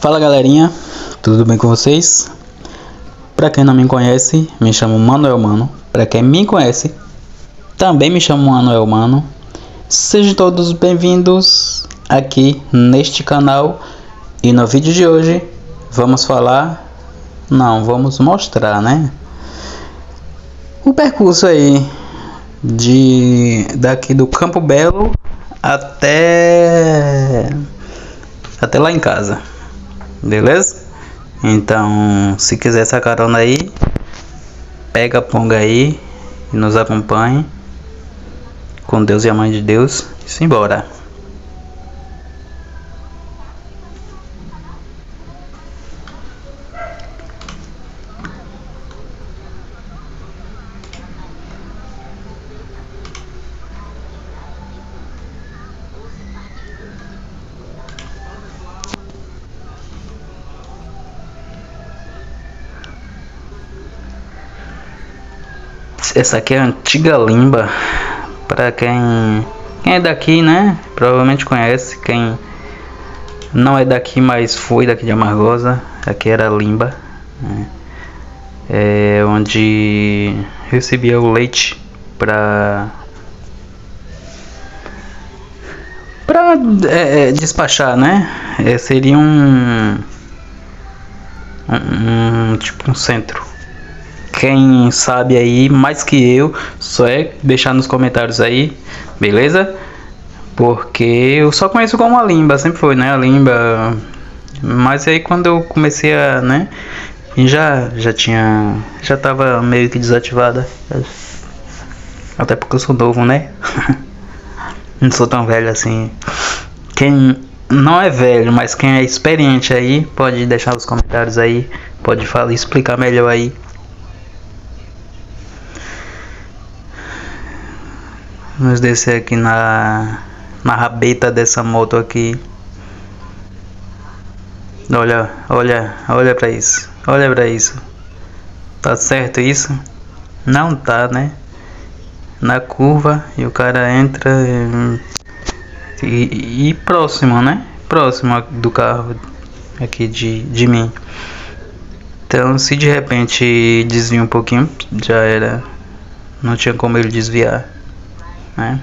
Fala galerinha, tudo bem com vocês? Para quem não me conhece, me chamo Manuel Mano. Para quem me conhece, também me chamo Manuel Mano. Sejam todos bem-vindos aqui neste canal. E no vídeo de hoje vamos falar, não, vamos mostrar, né? O percurso aí de daqui do Campo Belo até até lá em casa. Beleza? Então, se quiser essa carona aí, pega a ponga aí e nos acompanhe. Com Deus e a mãe de Deus. Simbora. Essa aqui é a antiga limba. Para quem, quem é daqui, né? Provavelmente conhece. Quem não é daqui, mas foi daqui de Amargosa. Aqui era a limba. Né? É onde recebia o leite para para é, é, despachar, né? É, seria um, um, um tipo um centro quem sabe aí mais que eu, só é deixar nos comentários aí, beleza? Porque eu só conheço como a Limba, sempre foi, né? A Limba. Mas aí quando eu comecei a, né? Já já tinha já tava meio que desativada. Até porque eu sou novo, né? Não sou tão velho assim. Quem não é velho, mas quem é experiente aí, pode deixar nos comentários aí, pode falar, explicar melhor aí Vamos descer aqui na, na rabeta dessa moto aqui. Olha, olha, olha para isso. Olha para isso. Tá certo isso? Não tá, né? Na curva e o cara entra e, e, e próximo, né? Próximo do carro aqui de, de mim. Então, se de repente desvia um pouquinho, já era. Não tinha como ele desviar né?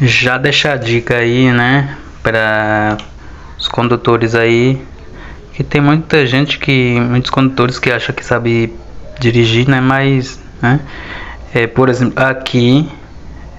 Já deixar a dica aí, né, para os condutores aí, que tem muita gente que, muitos condutores que acham que sabe dirigir, né, mas, né, é, por exemplo, aqui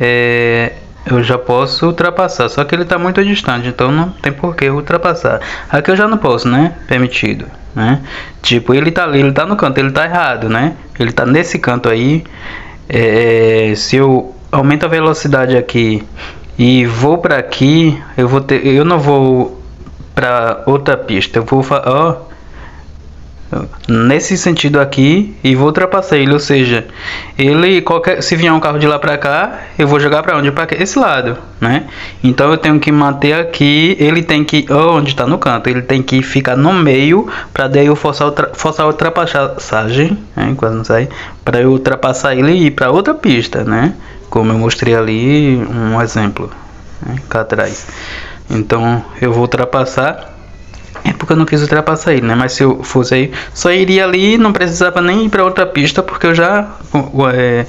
é, eu já posso ultrapassar, só que ele está muito distante, então não tem por que ultrapassar. Aqui eu já não posso, né? Permitido, né? Tipo, ele tá ali, ele tá no canto, ele tá errado, né? Ele tá nesse canto aí. É, se eu aumento a velocidade aqui e vou para aqui, eu vou ter, eu não vou para outra pista, eu vou, ó, nesse sentido aqui e vou ultrapassar ele, ou seja, ele qualquer se vier um carro de lá para cá, eu vou jogar para onde? Para esse lado, né? Então eu tenho que manter aqui, ele tem que onde está no canto, ele tem que ficar no meio para daí eu forçar outra, forçar a ultrapassagem, né? Quase não sai, para eu ultrapassar ele e ir para outra pista, né? Como eu mostrei ali um exemplo, né? cá atrás. Então eu vou ultrapassar é porque eu não quis ultrapassar ele, né? Mas se eu fosse aí, só iria ali, não precisava nem ir para outra pista, porque eu já é,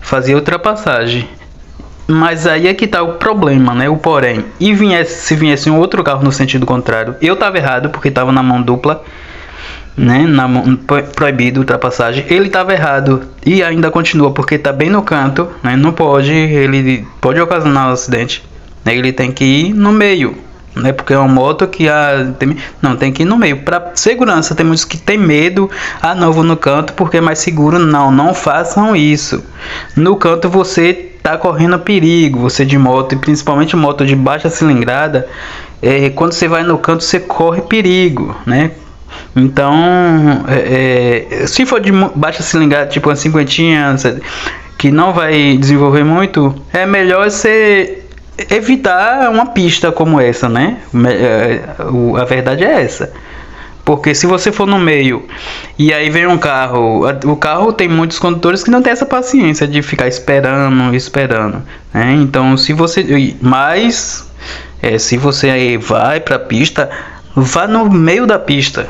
fazia ultrapassagem. Mas aí é que tá o problema, né? O porém. E viesse, se viesse um outro carro no sentido contrário, eu tava errado, porque tava na mão dupla, né? Na mão, proibido ultrapassagem. Ele tava errado e ainda continua, porque tá bem no canto, né? Não pode, ele pode ocasionar um acidente. Né? Ele tem que ir no meio né? Porque é uma moto que a tem, não tem que ir no meio. Para segurança, temos que ter medo. Ah, não, vou no canto porque é mais seguro. Não, não façam isso. No canto você tá correndo perigo. Você de moto e principalmente moto de baixa cilindrada, é, quando você vai no canto você corre perigo, né? Então, é, é, se for de baixa cilindrada, tipo uma cinquentinha, que não vai desenvolver muito, é melhor você evitar uma pista como essa, né? É, a verdade é essa. Porque se você for no meio e aí vem um carro, o carro tem muitos condutores que não tem essa paciência de ficar esperando, esperando. Né? Então, se você. Mas, é, se você aí vai pra pista, vá no meio da pista.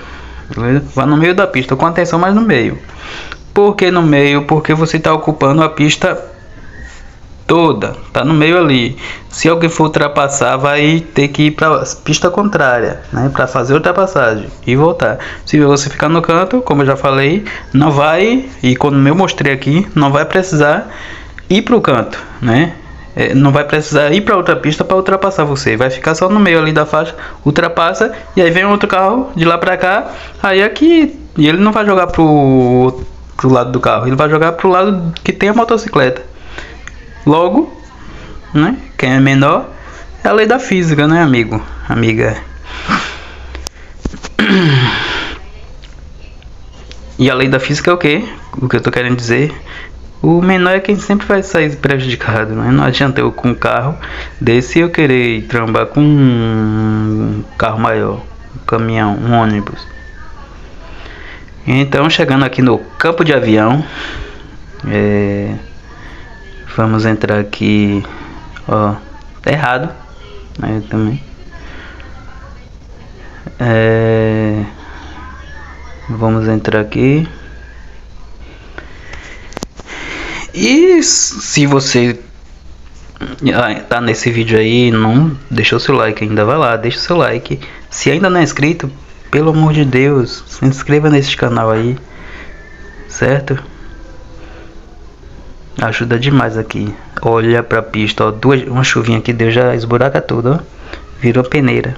Beleza? Vá no meio da pista, com atenção, mas no meio. Por que no meio? Porque você está ocupando a pista toda, tá no meio ali. Se alguém for ultrapassar, vai ter que ir para pista contrária, né, para fazer ultrapassagem e voltar. Se você ficar no canto, como eu já falei, não vai e quando eu mostrei aqui, não vai precisar ir para o canto, né? É, não vai precisar ir para outra pista para ultrapassar você, vai ficar só no meio ali da faixa, ultrapassa e aí vem outro carro de lá para cá, aí aqui e ele não vai jogar pro pro lado do carro, ele vai jogar pro lado que tem a motocicleta. Logo, né? Quem é menor é a lei da física, né, amigo? Amiga. E a lei da física é o que? O que eu tô querendo dizer? O menor é quem sempre vai sair prejudicado, né? Não adianta eu com um carro desse eu querer trambar com um carro maior, um caminhão, um ônibus. Então, chegando aqui no campo de avião, é, Vamos entrar aqui, ó, tá errado, aí também. É, vamos entrar aqui. E se você ah, tá nesse vídeo aí, não deixou seu like ainda, vai lá, deixa seu like. Se ainda não é inscrito, pelo amor de Deus, se inscreva nesse canal aí, certo? Ajuda demais aqui. Olha pra pista, ó. Duas, uma chuvinha que deu já esburaca tudo, ó. Virou peneira.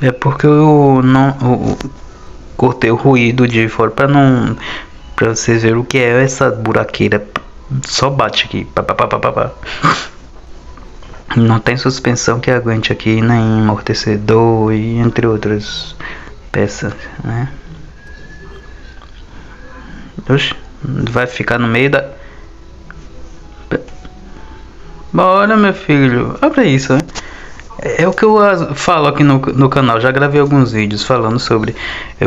É porque eu não eu cortei o ruído de fora para não para vocês verem o que é essa buraqueira. Só bate aqui. Pá, pá, pá, pá, pá. Não tem suspensão que aguente aqui, nem amortecedor e entre outras peças, né? Oxe, vai ficar no meio da. Bora, meu filho. Abre isso, né? É, é o que eu falo aqui no, no canal. Já gravei alguns vídeos falando sobre o,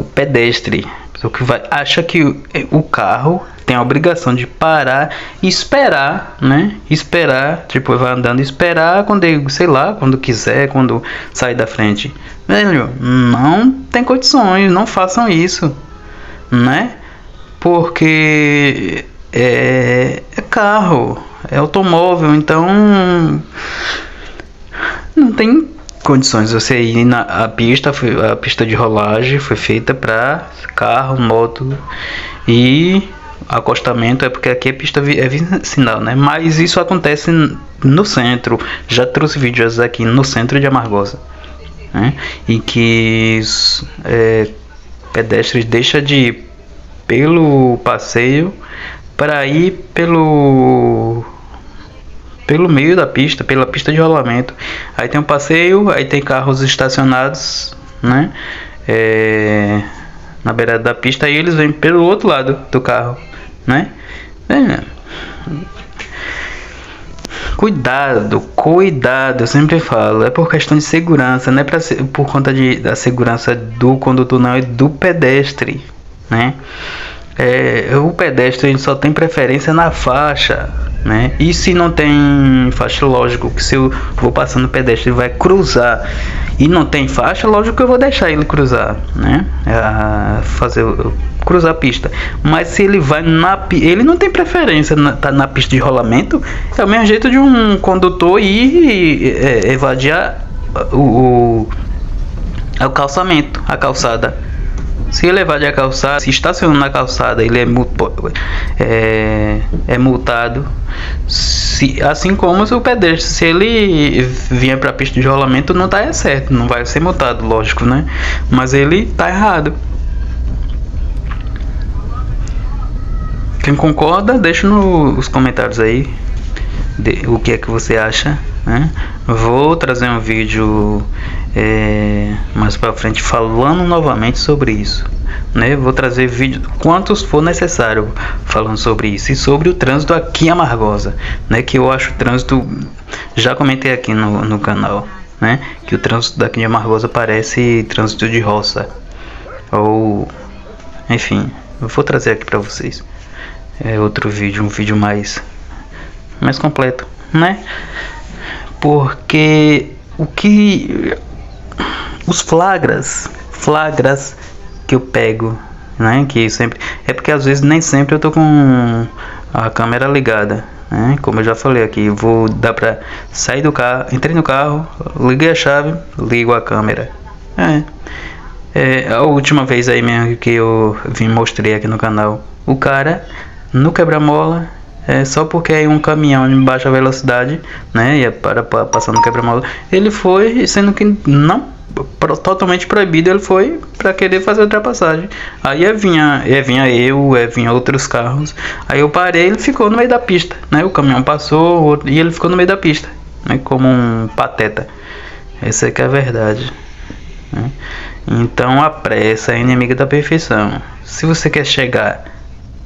o pedestre. O que vai acha que o, o carro tem a obrigação de parar e esperar, né? Esperar, tipo, vai andando e esperar quando, sei lá, quando quiser, quando sair da frente. Velho, não tem condições, não façam isso, né? Porque é, é carro, é automóvel, então não tem condições. Você ir na a pista a pista de rolagem foi feita para carro moto e acostamento é porque aqui a pista é vicinal né? Mas isso acontece no centro. Já trouxe vídeos aqui no centro de Amargosa né? em que é, pedestres deixa de pelo passeio para ir pelo pelo meio da pista, pela pista de rolamento. Aí tem um passeio, aí tem carros estacionados, né? É, na beirada da pista e eles vêm pelo outro lado do carro, né? É. Cuidado, cuidado, eu sempre falo, é por questão de segurança, não é pra, por conta de, da segurança do condutor, não, é do pedestre né? É, o pedestre só tem preferência na faixa, né? E se não tem faixa, lógico que se eu vou passando o pedestre vai cruzar e não tem faixa, lógico que eu vou deixar ele cruzar, né? A fazer cruzar a pista. Mas se ele vai na ele não tem preferência na, tá na pista de rolamento, é o mesmo jeito de um condutor ir é, evadir o, o, o calçamento, a calçada. Se ele de a calçada, se estacionando na calçada, ele é, é, é multado. Se, assim como o pedestre, se ele vier para a pista de rolamento, não tá certo, não vai ser multado, lógico, né? Mas ele tá errado. Quem concorda, deixa nos comentários aí de, o que é que você acha Né? Vou trazer um vídeo é, mais para frente falando novamente sobre isso. Né? Vou trazer vídeo quantos for necessário falando sobre isso e sobre o trânsito aqui em Amargosa, né? Que eu acho o trânsito já comentei aqui no, no canal, né? Que o trânsito daqui de Amargosa parece trânsito de roça ou enfim, vou trazer aqui para vocês é outro vídeo, um vídeo mais mais completo, né? Porque o que os flagras, flagras que eu pego, né? Que sempre é porque às vezes nem sempre eu tô com a câmera ligada, né? Como eu já falei aqui, vou dar para sair do carro, entrei no carro, liguei a chave, ligo a câmera. É. É, a última vez aí mesmo que eu vim mostrei aqui no canal, o cara no quebra-mola é, só porque aí um caminhão de baixa velocidade, né, ia para, para passando quebra-mola, ele foi, sendo que não totalmente proibido, ele foi para querer fazer ultrapassagem. Aí vinha, vinha eu, vinha outros carros. Aí eu parei, ele ficou no meio da pista, né? O caminhão passou e ele ficou no meio da pista, né? Como um pateta. Essa é que é a verdade. Né? Então a pressa é inimiga da perfeição. Se você quer chegar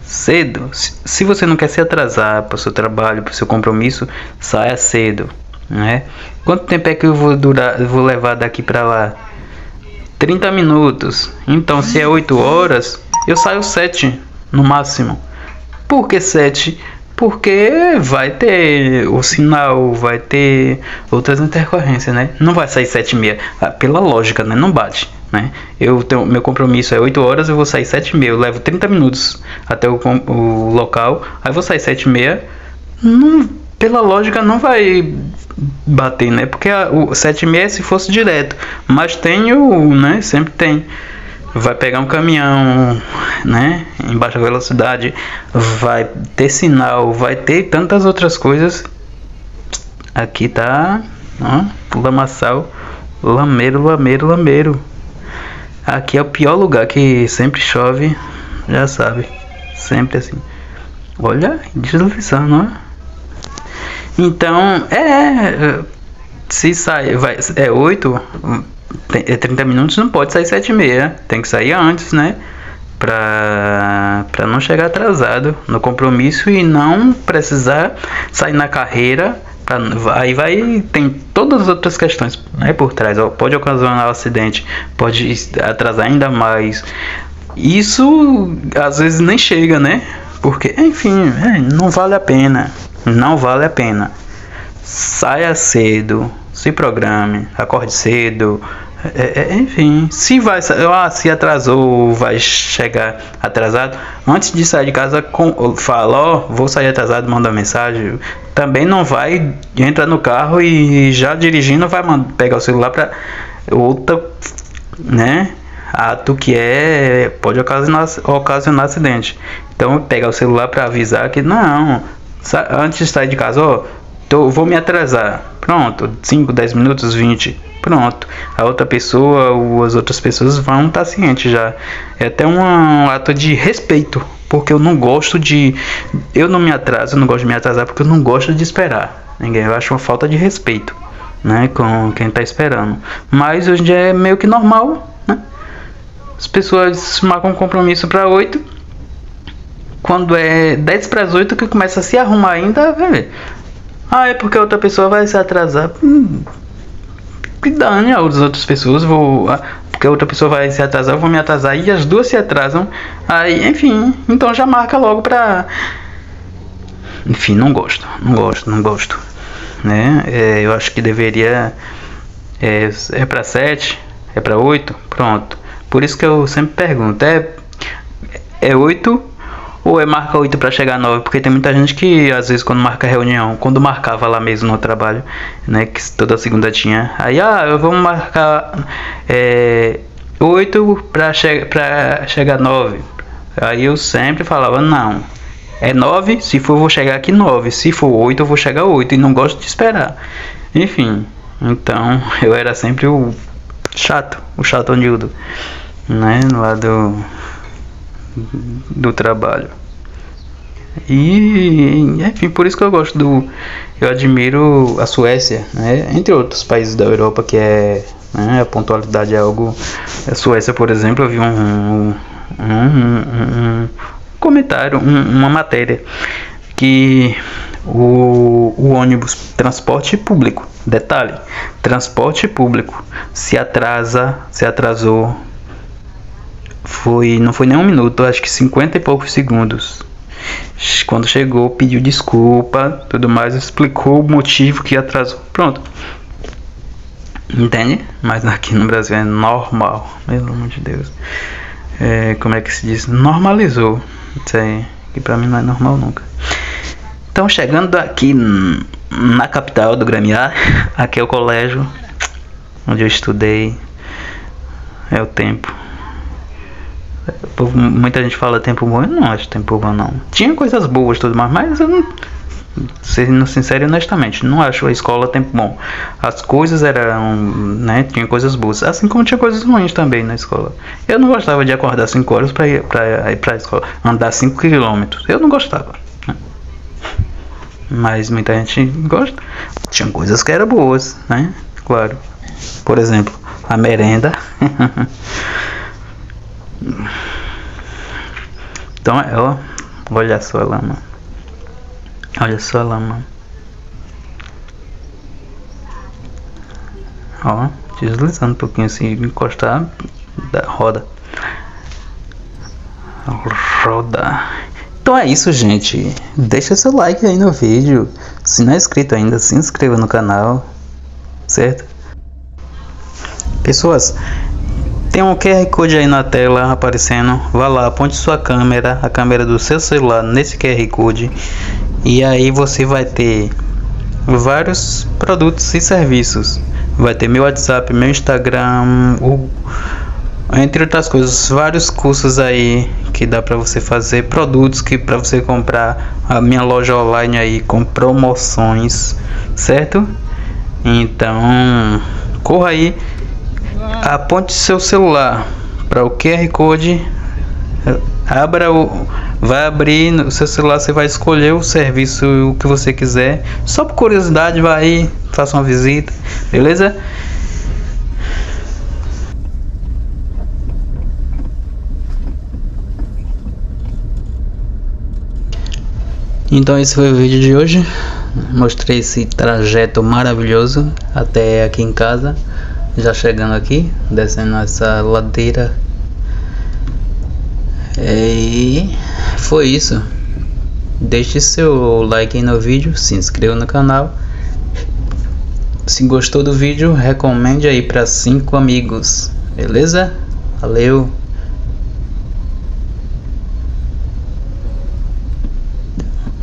cedo. Se você não quer se atrasar para o seu trabalho, para o seu compromisso, saia cedo, né? Quanto tempo é que eu vou durar, vou levar daqui para lá? 30 minutos. Então, se é 8 horas, eu saio 7 no máximo. Por que 7? Porque vai ter o sinal, vai ter outras intercorrências, né? Não vai sair 7 e meia. Ah, pela lógica, né? Não bate né? Eu tenho, meu compromisso é 8 horas, eu vou sair 7 e meia, eu levo 30 minutos até o, o local, aí vou sair 7 e meia, não, pela lógica não vai bater, né? Porque a, o 7 e meia é se fosse direto, mas tem o, né? Sempre tem. Vai pegar um caminhão, né? Em baixa velocidade, vai ter sinal, vai ter tantas outras coisas. Aqui tá, ó, lamaçal, lameiro, lameiro, lameiro. Aqui é o pior lugar que sempre chove, já sabe. Sempre assim. Olha, diluição, não é? Então, é. Se sai, vai, é 8, é 30 minutos, não pode sair 7 e meia. Tem que sair antes, né? Pra, pra não chegar atrasado no compromisso e não precisar sair na carreira aí vai tem todas as outras questões né, por trás. Pode ocasionar um acidente pode atrasar ainda mais. Isso às vezes nem chega né? Porque enfim é, não vale a pena não vale a pena. Saia cedo se programe acorde cedo é, é, enfim, se vai ah, se atrasou, vai chegar atrasado, antes de sair de casa, com, fala, ó, vou sair atrasado, manda mensagem. Também não vai entra no carro e já dirigindo vai pegar o celular para outra, né? Ato que é pode ocasionar, ocasionar acidente. Então pegar o celular para avisar que não, antes de sair de casa, ó, tô, vou me atrasar. Pronto, 5, 10 minutos, 20 pronto. A outra pessoa ou as outras pessoas vão estar cientes já. É até um ato de respeito, porque eu não gosto de. Eu não me atraso, eu não gosto de me atrasar porque eu não gosto de esperar ninguém. Eu acho uma falta de respeito, né, com quem está esperando. Mas hoje em dia é meio que normal, né? As pessoas marcam um compromisso para 8. Quando é 10 para as 8 que começa a se arrumar ainda, velho. Ah, é porque a outra pessoa vai se atrasar. Hum, que dane as outras pessoas, vou. Porque a outra pessoa vai se atrasar, eu vou me atrasar e as duas se atrasam. Aí, enfim, então já marca logo pra. Enfim, não gosto, não gosto, não gosto. Né? É, eu acho que deveria. É, é pra 7, é pra 8, pronto. Por isso que eu sempre pergunto: é, é 8 ou é marca 8 para chegar 9, porque tem muita gente que às vezes quando marca reunião, quando marcava lá mesmo no trabalho, né, que toda segunda tinha, aí ah, eu vou marcar é, 8 para che pra chegar 9. Aí eu sempre falava, não, é 9, se for eu vou chegar aqui 9, se for 8 eu vou chegar 8 e não gosto de esperar. Enfim, então eu era sempre o chato, o chato onildo, né, lá do do trabalho. E, enfim, por isso que eu gosto do. Eu admiro a Suécia, né? entre outros países da Europa, que é. Né? a pontualidade é algo. A Suécia, por exemplo, eu vi um, um, um, um comentário, uma matéria, que o, o ônibus, transporte público, detalhe, transporte público, se atrasa, se atrasou, foi, não foi nem um minuto, acho que 50 e poucos segundos quando chegou, pediu desculpa, tudo mais, explicou o motivo que atrasou. Pronto. Entende? Mas aqui no Brasil é normal, pelo amor de Deus. É, como é que se diz? Normalizou. Isso aí, que pra mim não é normal nunca. Então, chegando aqui na capital do Gramiar, aqui é o colégio onde eu estudei. É o tempo muita gente fala tempo bom, eu não acho tempo bom não. Tinha coisas boas tudo mais, mas eu não sendo sincero e honestamente, não acho a escola tempo bom. As coisas eram, né, tinha coisas boas, assim como tinha coisas ruins também na escola. Eu não gostava de acordar 5 horas para ir para ir para escola, andar 5 quilômetros. Eu não gostava. Né? Mas muita gente gosta. Tinha coisas que eram boas, né? Claro. Por exemplo, a merenda. Então ela, olha só ela, mano. Olha só ela, mano. Ó, deslizando um pouquinho assim, encostar da roda. Roda. Então é isso, gente. Deixa seu like aí no vídeo. Se não é inscrito ainda, se inscreva no canal. Certo? Pessoas, tem um QR Code aí na tela aparecendo. Vá lá, aponte sua câmera, a câmera do seu celular nesse QR Code. E aí você vai ter vários produtos e serviços. Vai ter meu WhatsApp, meu Instagram, o, entre outras coisas, vários cursos aí que dá para você fazer, produtos que para você comprar a minha loja online aí com promoções, certo? Então, corra aí aponte seu celular para o QR Code, abra o, vai abrir no seu celular, você vai escolher o serviço o que você quiser. Só por curiosidade, vai aí, faça uma visita, beleza? Então esse foi o vídeo de hoje. Mostrei esse trajeto maravilhoso até aqui em casa já chegando aqui, descendo essa ladeira. E foi isso. Deixe seu like no vídeo, se inscreva no canal. Se gostou do vídeo, recomende aí para cinco amigos, beleza? Valeu.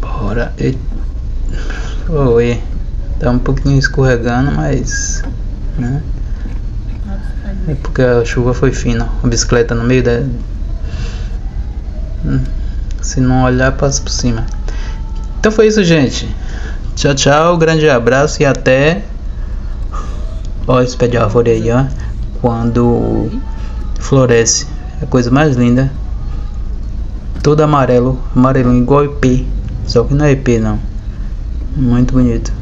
Bora. Oi. Tá um pouquinho escorregando, mas né? Porque a chuva foi fina. A bicicleta no meio da. Hum, se não olhar, passa por cima. Então foi isso, gente. Tchau, tchau. Grande abraço e até. Olha esse pé de árvore aí, ó. Quando floresce. É a coisa mais linda. Todo amarelo. Amarelo igual IP. Só que não é IP, não. Muito bonito.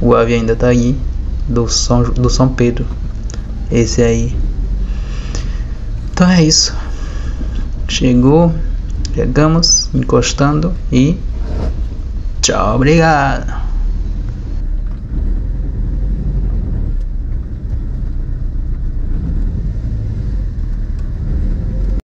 O ave ainda tá aí. Do São, do São Pedro. Esse aí. Então é isso. Chegou, chegamos, encostando e tchau, obrigado.